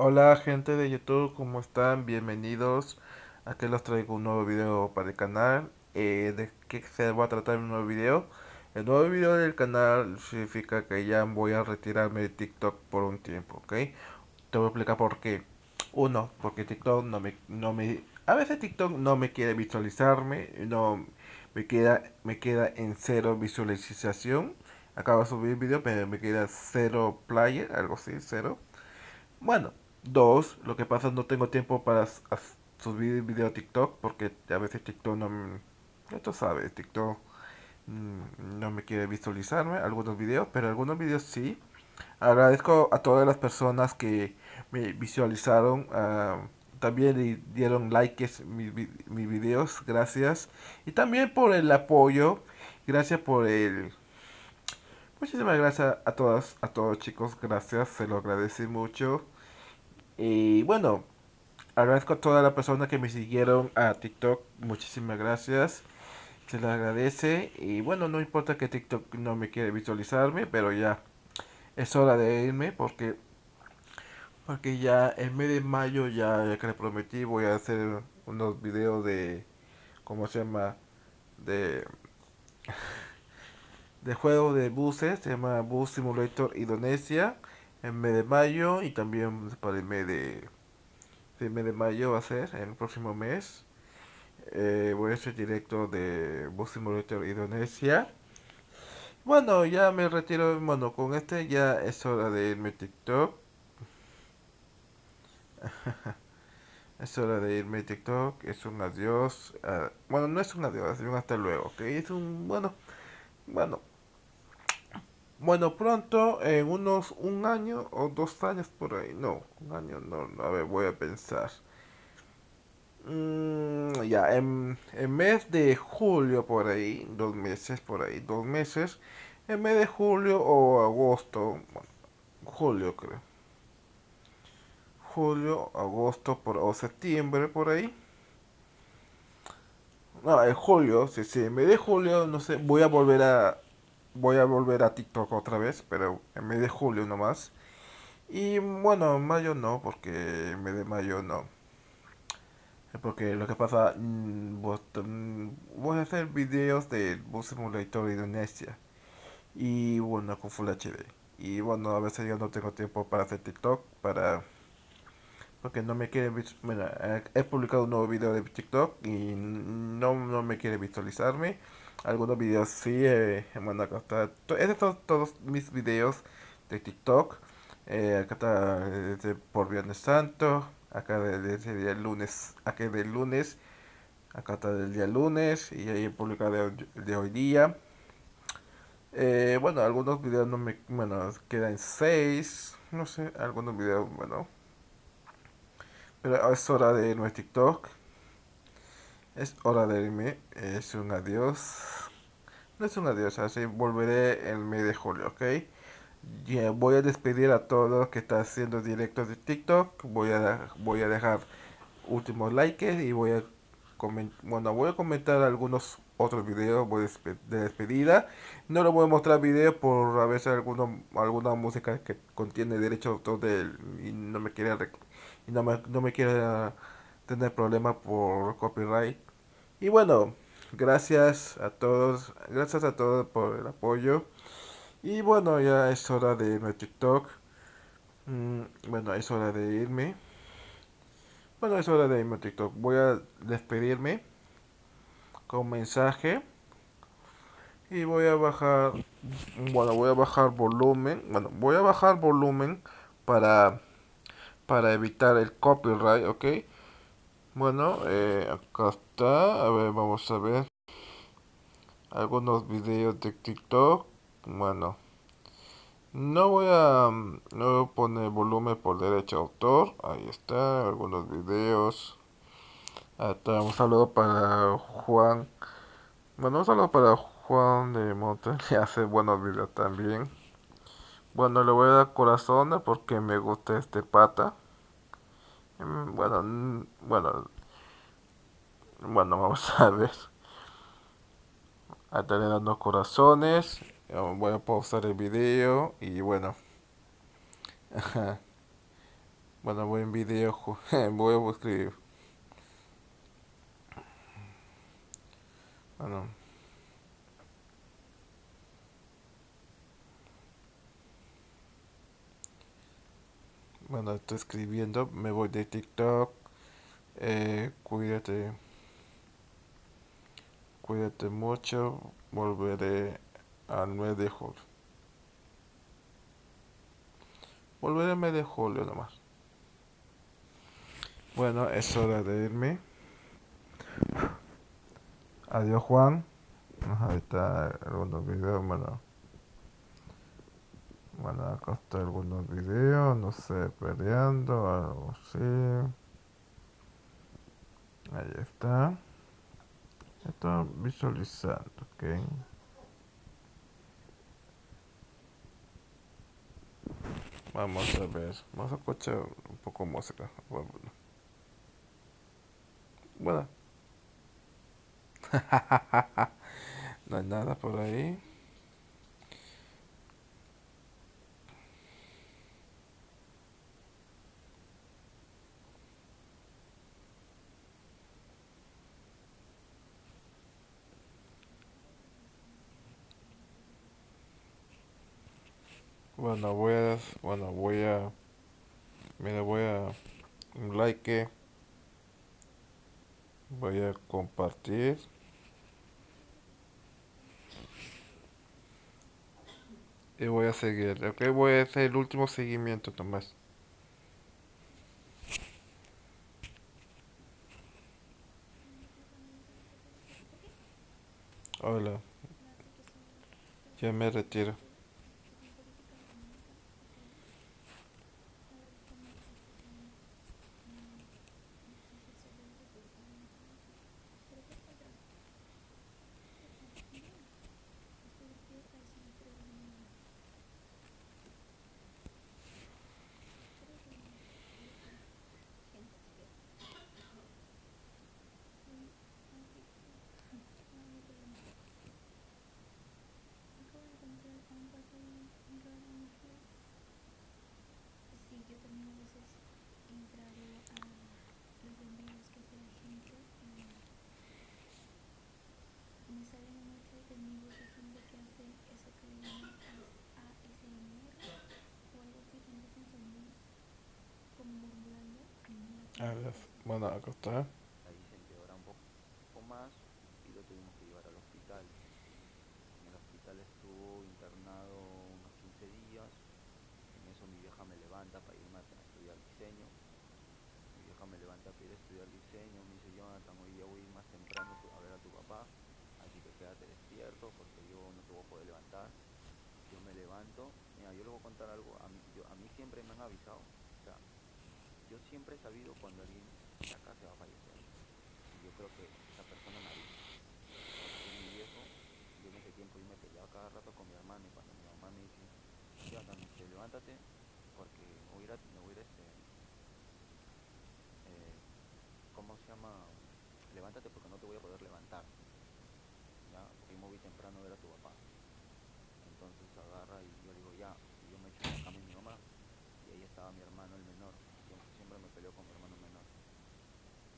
Hola gente de YouTube, ¿cómo están? Bienvenidos. Aquí les traigo un nuevo video para el canal. Eh, ¿De qué se va a tratar el nuevo video? El nuevo video del canal significa que ya voy a retirarme de TikTok por un tiempo, ¿ok? Te voy a explicar por qué. Uno, porque TikTok no me, no me... A veces TikTok no me quiere visualizarme, no me queda, me queda en cero visualización. Acabo de subir el video, pero me queda cero player, algo así, cero. Bueno, Dos, lo que pasa no tengo tiempo para subir video a TikTok porque a veces TikTok no. Ya tú sabes, TikTok mm, no me quiere visualizarme algunos videos, pero algunos videos sí. Agradezco a todas las personas que me visualizaron, uh, también dieron likes mis, mis videos, gracias. Y también por el apoyo, gracias por el... Muchísimas gracias a todas, a todos chicos, gracias, se lo agradecí mucho. Y bueno, agradezco a todas las personas que me siguieron a TikTok. Muchísimas gracias. Se les agradece. Y bueno, no importa que TikTok no me quiere visualizarme, pero ya es hora de irme porque porque ya el mes de mayo ya, ya que le prometí voy a hacer unos videos de cómo se llama de de juego de buses se llama Bus Simulator Indonesia en mes de mayo y también para el mes de, el mes de mayo va a ser el próximo mes. Eh, voy a hacer directo de Bus Simulator Indonesia. Bueno ya me retiro bueno con este ya es hora de irme a TikTok. Es hora de irme a TikTok es un adiós uh, bueno no es un adiós es un hasta luego ok es un bueno bueno bueno, pronto, en unos un año o dos años por ahí. No, un año no, a ver, voy a pensar. Mm, ya, en, en mes de julio por ahí, dos meses por ahí, dos meses. En mes de julio o agosto, julio creo. Julio, agosto por, o septiembre por ahí. No, en julio, sí, sí, en mes de julio, no sé, voy a volver a voy a volver a TikTok otra vez, pero en mes de julio nomás. Y bueno, en mayo no, porque en mes de mayo no. Porque lo que pasa, mm, mm, voy a hacer videos de Bus Simulator Indonesia. Y bueno, con Full HD. Y bueno, a veces yo no tengo tiempo para hacer TikTok, para... Porque no me quiere... Bueno, he publicado un nuevo video de TikTok y no, no me quiere visualizarme algunos videos sí, eh, bueno, acá está, son todos mis videos de TikTok, eh, acá está desde por Viernes Santo, acá desde el día lunes, aquí del lunes, acá está del día lunes y ahí he publicado de, hoy día. Eh, bueno, algunos videos no me, bueno, quedan seis, no sé, algunos videos, bueno, pero es hora de nuestro TikTok. Es hora de irme, es un adiós. No es un adiós, así volveré el mes de julio, ¿ok? Voy a despedir a todos los que están haciendo directos de TikTok. Voy a, voy a dejar últimos likes y voy a bueno, voy a comentar algunos otros videos de despedida. No lo voy a mostrar video por a veces alguno, alguna música que contiene derechos de y no me quiere y no me, no me quiere tener problemas por copyright. Y bueno, gracias a todos, gracias a todos por el apoyo. Y bueno, ya es hora de irme a TikTok. Mm, bueno, es hora de irme. Bueno, es hora de irme a TikTok. Voy a despedirme con mensaje. Y voy a bajar, bueno, voy a bajar volumen. Bueno, voy a bajar volumen para, para evitar el copyright, ¿ok? Bueno, eh, acá está. A ver, vamos a ver. Algunos videos de TikTok. Bueno. No voy a, no voy a poner volumen por derecho de autor. Ahí está, algunos videos. Hasta un saludo para Juan. Bueno, un saludo para Juan de Monte, que hace buenos videos también. Bueno, le voy a dar corazones porque me gusta este pata. Mm, bueno, bueno, bueno, vamos a ver. A estaré dando corazones. Voy a pausar el video y bueno. Bueno, voy en video, voy a escribir. Bueno. Bueno, estoy escribiendo, me voy de TikTok. Eh, cuídate. Cuídate mucho. Volveré al mes de julio. Volveré al mes de julio nomás. Bueno, es hora de irme. Adiós Juan. Ahorita algunos videos, bueno. Bueno, acá está algunos videos, no sé, peleando, algo así. Ahí está. Estoy visualizando, ok. Vamos a ver, vamos a escuchar un poco música. Bueno. no hay nada por ahí. Bueno, voy a, bueno, voy a, mira, voy a un like, voy a compartir. Y voy a seguir, ok, voy a hacer el último seguimiento, Tomás. Hola. Ya me retiro. A ver, bueno, acá está. Ahí se empeora un poco más y lo tuvimos que llevar al hospital. En el hospital estuvo internado unos 15 días. En eso mi vieja me levanta para irme a estudiar diseño. Mi vieja me levanta para ir a estudiar diseño. Me dice, Jonathan, hoy día voy a ir más temprano a ver a tu papá. Así que quédate despierto porque yo no te voy a poder levantar. Yo me levanto. Mira, yo les voy a contar algo. A mí, a mí siempre me han avisado yo siempre he sabido cuando alguien acá se va a fallecer. Y yo creo que esa persona me avisa. mi viejo, yo en ese tiempo yo me peleaba cada rato con mi hermano y cuando mi mamá me dice, levántate porque voy a me voy este, eh, ¿cómo se llama? Levántate porque no te voy a poder levantar. ¿Ya? Porque temprano a ver a tu papá. Entonces agarra y yo le digo, ya, y yo me echo en la cama mi mamá y ahí estaba mi hermano el menor siempre me peleó con mi hermano menor.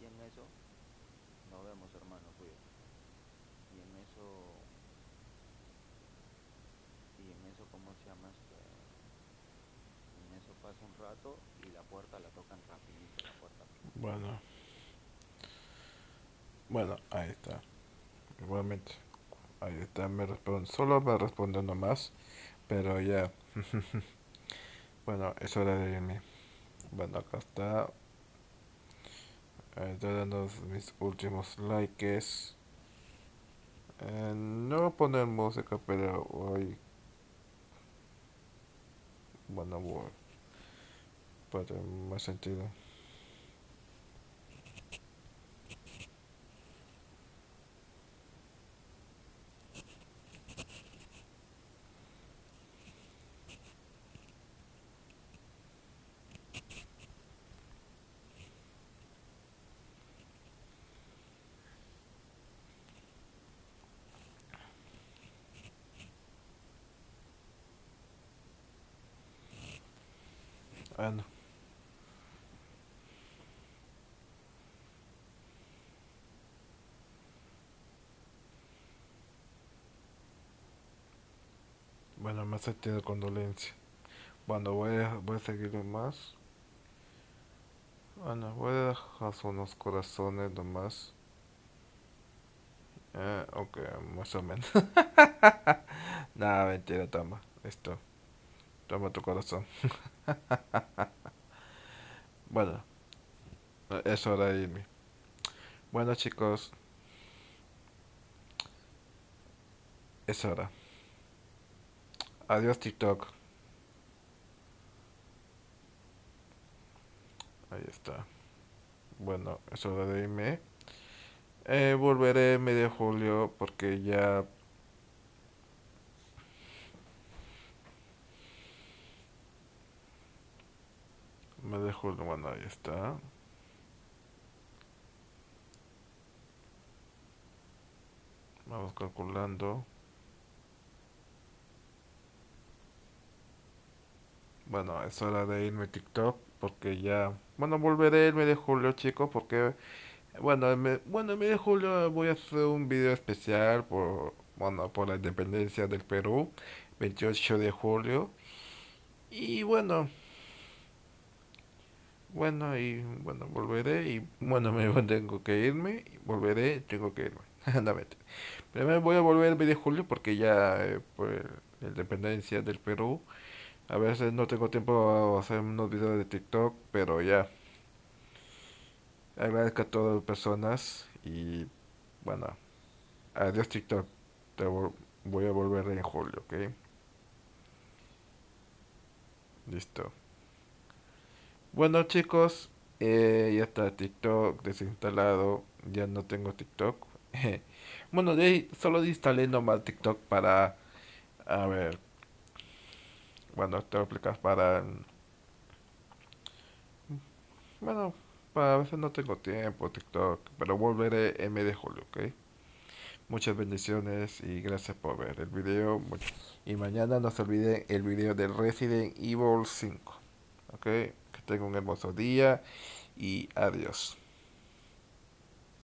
Y en eso, nos vemos hermano, cuídate. Y en eso, y en eso, ¿cómo se llama este? En eso pasa un rato y la puerta la tocan rapidito, la puerta. Bueno. Bueno, ahí está. Igualmente. Ahí está, me responde, solo me responde nomás, pero ya. bueno, es hora de irme. Bueno, acá está. Estoy dando mis últimos likes. Eh, no poner música, pero hoy. Bueno, voy. Para um, más sentido. Bueno. Se tiene condolencia. Bueno, voy a, voy a seguir más. Bueno, voy a dejar unos corazones nomás. Eh, ok, más o menos. Nada, mentira, toma. Listo. Toma tu corazón. bueno, es hora de irme. Bueno, chicos. Es hora. Adiós, TikTok. Ahí está. Bueno, es hora de irme. Eh, volveré medio julio porque ya me dejo bueno ahí está vamos calculando bueno es hora de irme a TikTok porque ya bueno volveré el mes de julio chicos porque bueno bueno el mes de julio voy a hacer un video especial por bueno por la independencia del Perú 28 de julio y bueno bueno, y bueno, volveré y bueno, me tengo que irme, volveré, tengo que irme. no, Primero voy a volver el mes de julio porque ya eh, la independencia del Perú. A veces no tengo tiempo a hacer unos videos de TikTok, pero ya. Agradezco a todas las personas y bueno, adiós TikTok. Te voy a volver en julio, ¿ok? Listo. Bueno chicos, eh, ya está TikTok desinstalado, ya no tengo TikTok. bueno, de, solo instalé nomás TikTok para, a ver, bueno, te aplicas para, bueno, para a veces no tengo tiempo TikTok, pero volveré en medio de julio, ¿ok? Muchas bendiciones y gracias por ver el video. Y mañana no se olviden el video del Resident Evil 5. ¿Ok? Tengo un hermoso día y adiós.